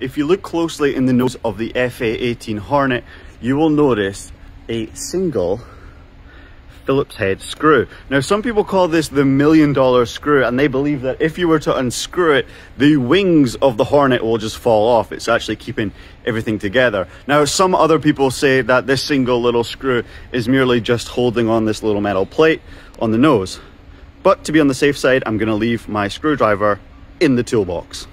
if you look closely in the nose of the FA18 Hornet, you will notice a single Phillips head screw. Now, some people call this the million dollar screw, and they believe that if you were to unscrew it, the wings of the Hornet will just fall off. It's actually keeping everything together. Now, some other people say that this single little screw is merely just holding on this little metal plate on the nose. But to be on the safe side, I'm gonna leave my screwdriver in the toolbox.